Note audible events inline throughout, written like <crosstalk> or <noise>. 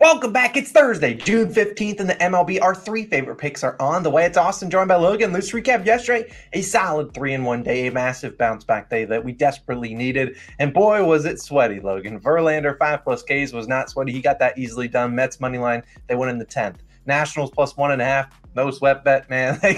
Welcome back. It's Thursday, June 15th, and the MLB. Our three favorite picks are on the way. It's Austin, joined by Logan. Let's recap yesterday. A solid three in one day, a massive bounce back day that we desperately needed. And boy, was it sweaty, Logan. Verlander, five plus Ks, was not sweaty. He got that easily done. Mets money line, they went in the 10th. Nationals plus one and a half. No sweat bet, man. <laughs> I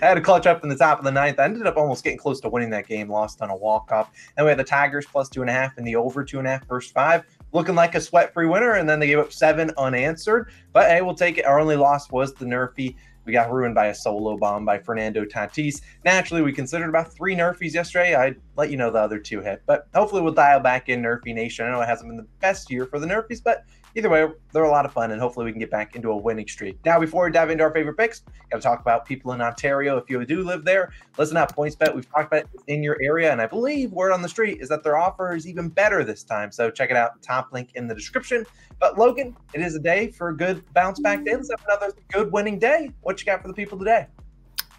had a clutch up in the top of the ninth. I ended up almost getting close to winning that game, lost on a walk off. Then we had the Tigers plus two and a half and the over two and a half first five looking like a sweat free winner. And then they gave up seven unanswered. But hey, we'll take it. Our only loss was the Nerfy. We got ruined by a solo bomb by Fernando Tatis. Naturally, we considered about three Nerfies yesterday. I'd let you know the other two hit, but hopefully we'll dial back in Nerfy Nation. I know it hasn't been the best year for the Nerfies, but either way, they're a lot of fun, and hopefully we can get back into a winning streak. Now, before we dive into our favorite picks, got to talk about people in Ontario. If you do live there, listen up. PointsBet, we've talked about it in your area, and I believe word on the street is that their offer is even better this time. So check it out. Top link in the description. But Logan, it is a day for a good bounce back day. Let's have another good winning day. What you got for the people today?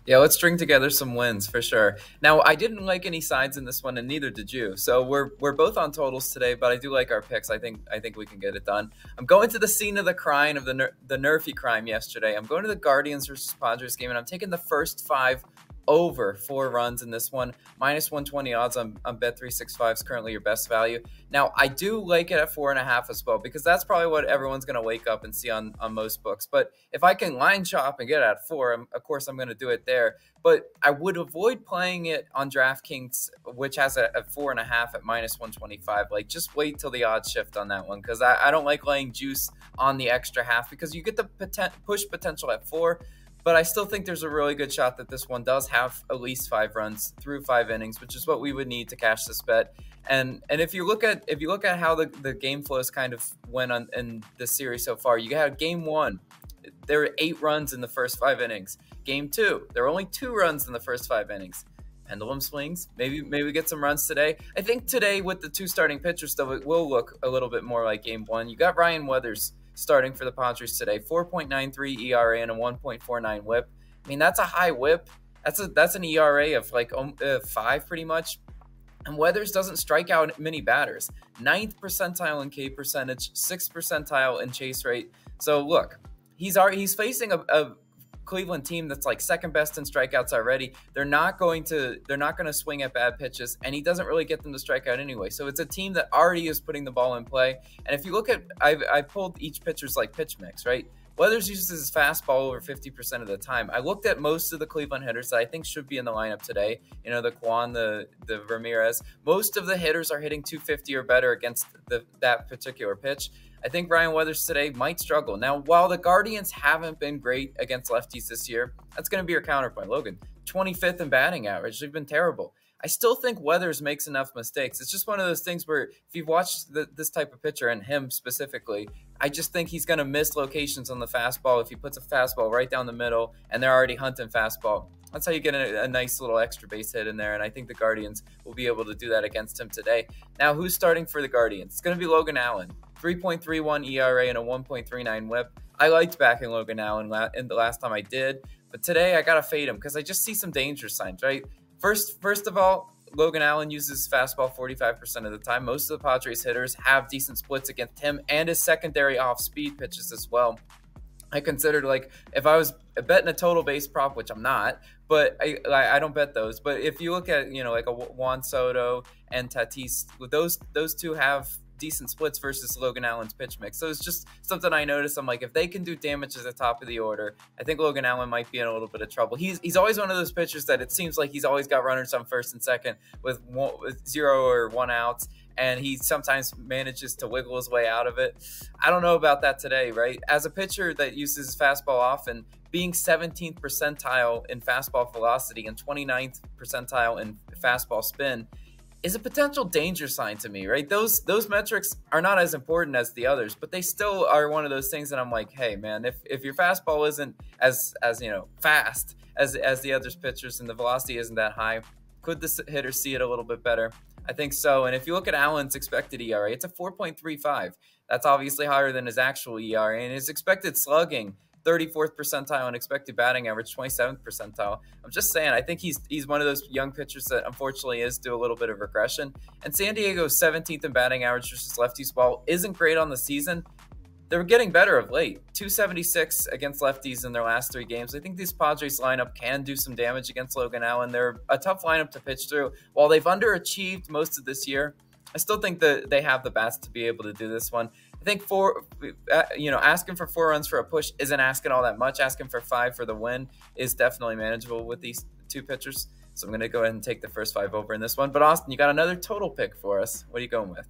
Yeah, let's string together some wins for sure. Now, I didn't like any sides in this one, and neither did you. So we're we're both on totals today, but I do like our picks. I think I think we can get it done. I'm going to the scene of the crime of the ner- the Nerfy crime yesterday. I'm going to the Guardians versus Padres game, and I'm taking the first five over four runs in this one. Minus 120 odds on, on Bet365 is currently your best value. Now, I do like it at four and a half as well, because that's probably what everyone's going to wake up and see on, on most books. But if I can line chop and get it at four, I'm, of course, I'm going to do it there. But I would avoid playing it on DraftKings, which has a, a four and a half at minus 125. Like, just wait till the odds shift on that one, because I, I don't like laying juice on the extra half because you get the poten- push potential at four but I still think there's a really good shot that this one does have at least five runs through five innings, which is what we would need to cash this bet. And and if you look at if you look at how the, the game flows kind of went on in the series so far, you had game one, there were eight runs in the first five innings. Game two, there were only two runs in the first five innings. Pendulum swings. Maybe maybe we get some runs today. I think today with the two starting pitchers, though, it will look a little bit more like game one. You got Ryan Weathers starting for the Padres today. 4.93 ERA and a 1.49 WHIP. I mean, that's a high WHIP. That's a that's an ERA of like um, uh, five, pretty much. And Weathers doesn't strike out many batters. Ninth percentile in K percentage, sixth percentile in chase rate. So look, he's already, he's facing a, a Cleveland team that's like second best in strikeouts already. They're not going to they're not going to swing at bad pitches, and he doesn't really get them to strike out anyway. So it's a team that already is putting the ball in play. And if you look at I've I pulled each pitcher's like pitch mix, right? Weathers uses his fastball over 50% of the time. I looked at most of the Cleveland hitters that I think should be in the lineup today. You know, the Kwan, the the Ramirez. Most of the hitters are hitting 250 or better against the, that particular pitch. I think Ryan Weathers today might struggle. Now, while the Guardians haven't been great against lefties this year, that's going to be your counterpoint. Logan, 25th in batting average. They've been terrible. I still think Weathers makes enough mistakes. It's just one of those things where if you've watched the, this type of pitcher and him specifically, I just think he's going to miss locations on the fastball if he puts a fastball right down the middle and they're already hunting fastball. That's how you get a, a, nice little extra base hit in there, and I think the Guardians will be able to do that against him today. Now, who's starting for the Guardians? It's going to be Logan Allen. 3.31 ERA and a 1.39 whip. I liked backing Logan Allen in the last time I did, but today I got to fade him because I just see some danger signs, right? First, first of all, Logan Allen uses fastball 45% of the time. Most of the Padres hitters have decent splits against him and his secondary off speed pitches as well. I considered like if I was betting a total base prop, which I'm not, but I I don't bet those. But if you look at you know like a Juan Soto and Tatis, those those two have decent splits versus Logan Allen's pitch mix. So it's just something I noticed. I'm like, if they can do damage at the top of the order, I think Logan Allen might be in a little bit of trouble. He's he's always one of those pitchers that it seems like he's always got runners on first and second with, one, with zero or one outs. And he sometimes manages to wiggle his way out of it. I don't know about that today, right? As a pitcher that uses fastball often, being 17th percentile in fastball velocity and 29th percentile in fastball spin, is a potential danger sign to me, right? Those those metrics are not as important as the others, but they still are one of those things that I'm like, hey man, if if your fastball isn't as as you know fast as as the others pitchers and the velocity isn't that high, could the hitter see it a little bit better? I think so. And if you look at Allen's expected ERA, it's a 4.35. That's obviously higher than his actual ERA, and his expected slugging 34th percentile in expected batting average, 27th percentile. I'm just saying, I think he's he's one of those young pitchers that unfortunately is due a little bit of regression. And San Diego's 17th in batting average versus lefties ball isn't great on the season. they're getting better of late. 276 against lefties in their last three games. I think these Padres lineup can do some damage against Logan Allen. They're a tough lineup to pitch through. While they've underachieved most of this year, I still think that they have the bats to be able to do this one. I think four, uh, you know, asking for four runs for a push isn't asking all that much. Asking for five for the win is definitely manageable with these two pitchers. So I'm going to go ahead and take the first five over in this one. But Austin, you got another total pick for us. What are you going with?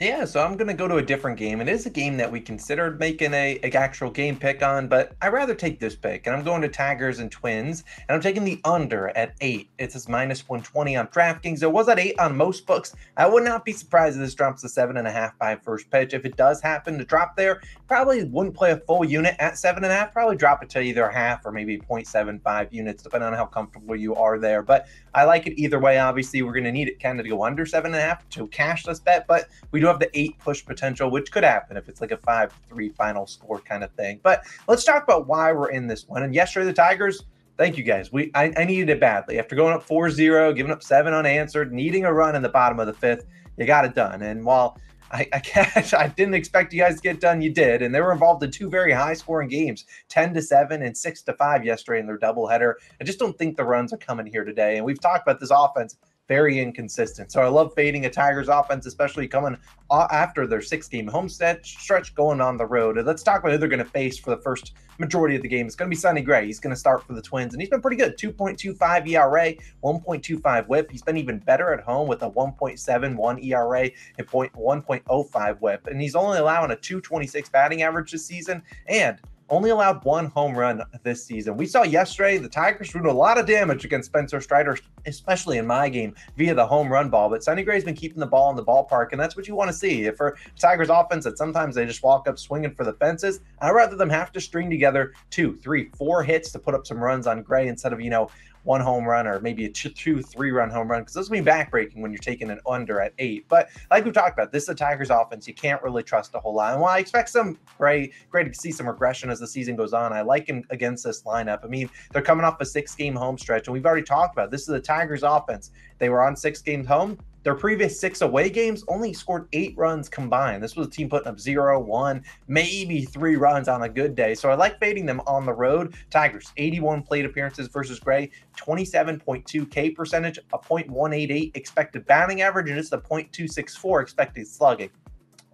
Yeah, so I'm going to go to a different game. It is a game that we considered making a, a, actual game pick on, but I'd rather take this pick. And I'm going to Tigers and Twins, and I'm taking the under at 8. It says minus 120 on DraftKings. It was at 8 on most books. I would not be surprised if this drops to 7.5 by first pitch. If it does happen to drop there, probably wouldn't play a full unit at 7.5. Probably drop it to either half or maybe 0.75 units, depending on how comfortable you are there. But I like it either way. Obviously, we're going to need it kind of to go under 7.5 to cash this bet, but we do have the eight push potential, which could happen if it's like a five three final score kind of thing. But let's talk about why we're in this one. And yesterday, the Tigers. Thank you guys. We I, I needed it badly after going up 4-0, giving up seven unanswered, needing a run in the bottom of the fifth. You got it done. And while I, I, <laughs> I didn't expect you guys to get done. You did, and they were involved in two very high-scoring games, ten to seven and six to five yesterday in their doubleheader. I just don't think the runs are coming here today. And we've talked about this offense very inconsistent. So I love fading a Tigers offense, especially coming after their six game homestead stretch going on the road. Let's talk about who they're going to face for the first majority of the game. It's going to be Sonny Gray. He's going to start for the Twins, and he's been pretty good 2.25 ERA, 1.25 whip. He's been even better at home with a 1.71 ERA and 1.05 whip. And he's only allowing a 226 batting average this season. And only allowed one home run this season. We saw yesterday the Tigers doing a lot of damage against Spencer Strider, especially in my game via the home run ball. But Sonny Gray's been keeping the ball in the ballpark, and that's what you want to see. If for Tigers offense, that sometimes they just walk up swinging for the fences, I'd rather them have to string together two, three, four hits to put up some runs on Gray instead of you know one home run or maybe a two, two three run home run because those will be backbreaking when you're taking an under at eight. But like we've talked about, this is the Tigers offense. You can't really trust a whole lot. And while I expect some great, great to see some regression as the season goes on, I like him against this lineup. I mean, they're coming off a six game home stretch, and we've already talked about this is the Tigers offense. They were on six games home. Their previous six away games only scored eight runs combined. This was a team putting up zero, one, maybe three runs on a good day. So I like fading them on the road. Tigers, 81 plate appearances versus Gray, 27.2 K percentage, a .188 expected batting average, and just a .264 expected slugging.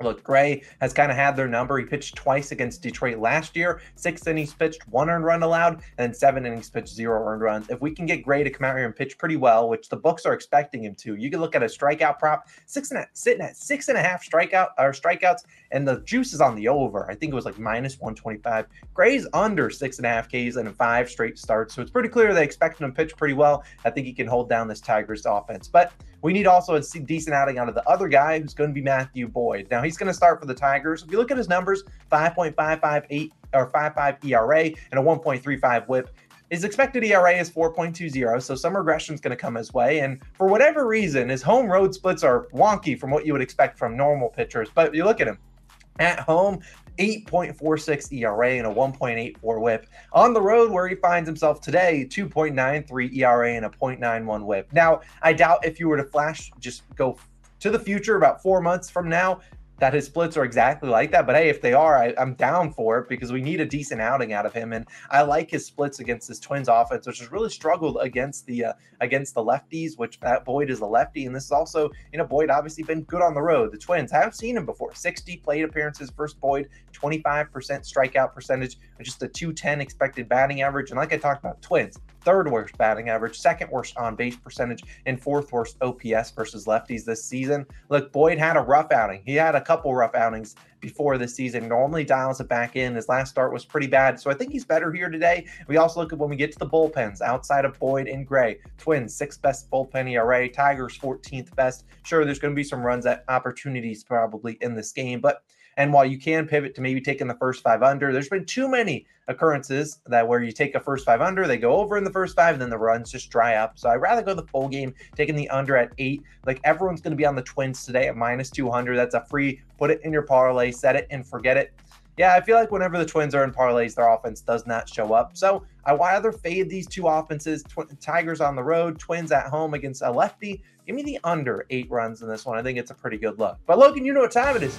Look, Gray has kind of had their number. He pitched twice against Detroit last year. Six innings pitched, one earned run allowed, and seven innings pitched, zero earned runs. If we can get Gray to come out here and pitch pretty well, which the books are expecting him to, you can look at a strikeout prop, six and a, sitting at six and a half strikeout or strikeouts, and the juice is on the over. I think it was like minus 125. Gray's under six and a half Ks and five straight starts, so it's pretty clear they expect him to pitch pretty well. I think he can hold down this Tigers offense, but we need also a decent outing out of the other guy who's going to be Matthew Boyd. Now he's going to start for the Tigers. If you look at his numbers, 5.558 or 5.5 ERA and a 1.35 WHIP. His expected ERA is 4.20, so some regression is going to come his way. And for whatever reason, his home road splits are wonky from what you would expect from normal pitchers. But you look at him at home, 8.46 ERA and a 1.84 whip. On the road, where he finds himself today, 2.93 ERA and a 0.91 whip. Now, I doubt if you were to flash, just go to the future about four months from now, that his splits are exactly like that. But hey, if they are, I, am down for it because we need a decent outing out of him. And I like his splits against this Twins offense, which has really struggled against the uh, against the lefties. Which Boyd is a lefty, and this is also you know Boyd obviously been good on the road. The Twins have seen him before, 60 plate appearances versus Boyd, 25% strikeout percentage, just a 210 expected batting average. And like I talked about, Twins third worst batting average, second worst on base percentage, and fourth worst OPS versus lefties this season. Look, Boyd had a rough outing. He had a couple rough outings before the season. Normally dials it back in. His last start was pretty bad. So I think he's better here today. We also look at when we get to the bullpens outside of Boyd and Gray. Twins, sixth best bullpen ERA. Tigers, 14th best. Sure, there's going to be some runs at opportunities probably in this game, but and while you can pivot to maybe taking the first five under, there's been too many occurrences that where you take a first five under, they go over in the first five, and then the runs just dry up. So I'd rather go the full game, taking the under at eight. Like everyone's going to be on the Twins today at minus 200. That's a free, put it in your parlay, set it and forget it. Yeah, I feel like whenever the Twins are in parlays, their offense does not show up. So I rather fade these two offenses. Tw- Tigers on the road, Twins at home against a lefty. Give me the under eight runs in this one. I think it's a pretty good look. But Logan, you know what time it is.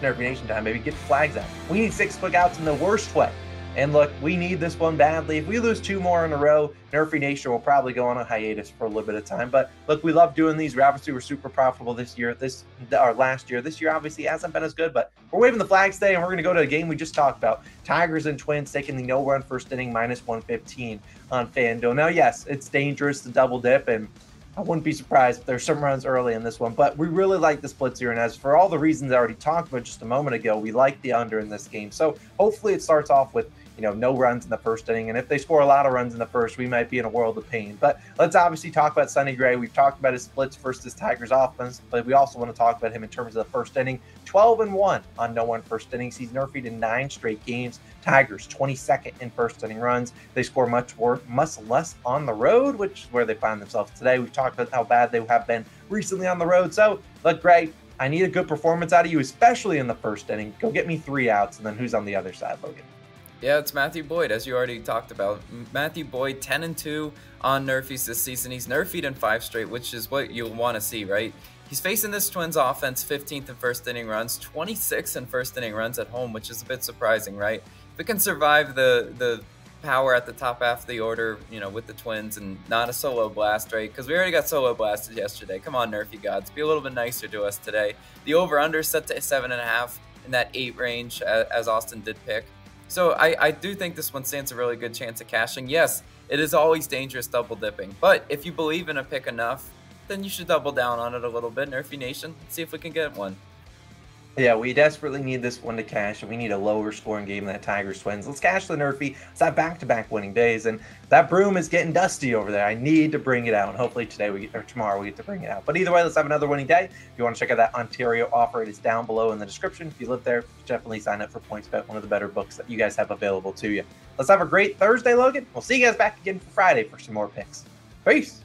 It's Nerfy Nation time, baby. Get the flags out. We need six quick outs in the worst way. And look, we need this one badly. If we lose two more in a row, Nerfy Nation will probably go on a hiatus for a little bit of time. But look, we love doing these. We obviously were super profitable this year, this our last year. This year obviously hasn't been as good, but we're waving the flags today, and we're going to go to a game we just talked about. Tigers and Twins taking the no run first inning minus 115 on FanDuel. Now, yes, it's dangerous to double dip, and I wouldn't be surprised if there's some runs early in this one, but we really like the splits here. And as for all the reasons I already talked about just a moment ago, we like the under in this game. So hopefully it starts off with you know, no runs in the first inning. And if they score a lot of runs in the first, we might be in a world of pain. But let's obviously talk about Sonny Gray. We've talked about his splits versus Tigers offense, but we also want to talk about him in terms of the first inning. 12 and 1 on no one first innings. He's nerfed in nine straight games. Tigers 22nd in first inning runs. They score much more, much less on the road, which is where they find themselves today. We've talked about how bad they have been recently on the road. So look great. I need a good performance out of you, especially in the first inning. Go get me three outs, and then who's on the other side, Logan? Yeah, it's Matthew Boyd, as you already talked about. Matthew Boyd, 10 and 2 on Nerfies this season. He's Nerfied in five straight, which is what you'll want to see, right? He's facing this Twins offense 15th in first inning runs, 26 in first inning runs at home, which is a bit surprising, right? If it can survive the the power at the top half of the order, you know, with the Twins and not a solo blast, right? Because we already got solo blasted yesterday. Come on, Nerfy gods, be a little bit nicer to us today. The over under set to seven and a half in that eight range, as Austin did pick. So I, I do think this one stands a really good chance of cashing. Yes, it is always dangerous double dipping, but if you believe in a pick enough, then you should double down on it a little bit. Nerfy Nation, see if we can get one. Yeah, we desperately need this one to cash, and we need a lower scoring game than that Tigers Twins. Let's cash the Nerfy. It's that back to back winning days, and that broom is getting dusty over there. I need to bring it out, and hopefully today we get, or tomorrow we get to bring it out. But either way, let's have another winning day. If you want to check out that Ontario offer, it is down below in the description. If you live there, definitely sign up for PointsBet, one of the better books that you guys have available to you. Let's have a great Thursday, Logan. We'll see you guys back again for Friday for some more picks. Peace.